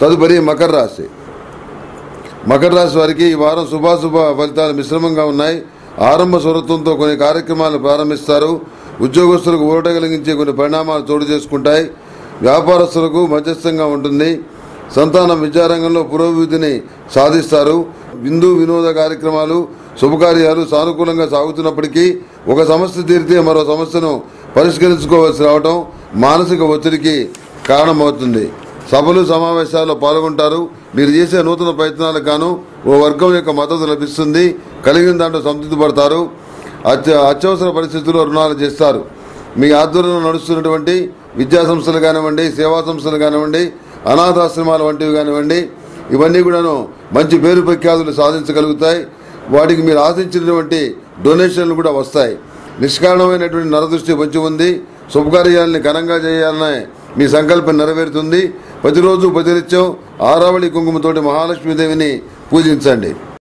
తదుపరి మకర రాశి. మకర రాశి వారికి ఈ వారం శుభాశుభ ఫలితాలు మిశ్రమంగా ఉన్నాయి. ఆరంభ స్వరత్వంతో కొన్ని కార్యక్రమాలు ప్రారంభిస్తారు. ఉద్యోగస్తులకు ఊరట కలిగించే కొన్ని పరిణామాలు చోటు చేసుకుంటాయి. వ్యాపారస్తులకు మధ్యస్థంగా ఉంటుంది. సంతానం విద్యారంగంలో పురోభివృద్ధిని సాధిస్తారు. విందు వినోద కార్యక్రమాలు శుభకార్యాలు సానుకూలంగా సాగుతున్నప్పటికీ ఒక సమస్య తీరితే మరో సమస్యను పరిష్కరించుకోవాల్సి రావటం మానసిక ఒత్తిడికి కారణమవుతుంది. సభలు సమావేశాల్లో పాల్గొంటారు. మీరు చేసే నూతన ప్రయత్నాలకు గాను ఓ వర్గం యొక్క మద్దతు లభిస్తుంది. కలిగిన దాంట్లో సంతృప్తి పడతారు అత్య అత్యవసర పరిస్థితుల్లో రుణాలు చేస్తారు. మీ ఆధ్వర్యంలో నడుస్తున్నటువంటి విద్యా సంస్థలు కానివ్వండి సేవా సంస్థలు కానివ్వండి అనాథాశ్రమాలు వంటివి కానివ్వండి ఇవన్నీ కూడాను మంచి పేరు ప్రఖ్యాతులు సాధించగలుగుతాయి. వాటికి మీరు ఆశించినటువంటి డొనేషన్లు కూడా వస్తాయి. నిష్కారణమైనటువంటి నరదృష్టి వచ్చి ఉంది. శుభకార్యాలని ఘనంగా చేయాలనే మీ సంకల్పం నెరవేరుతుంది. ప్రతిరోజు ప్రతినిత్యం ఆరావళి కుంకుమతోటి మహాలక్ష్మీదేవిని పూజించండి.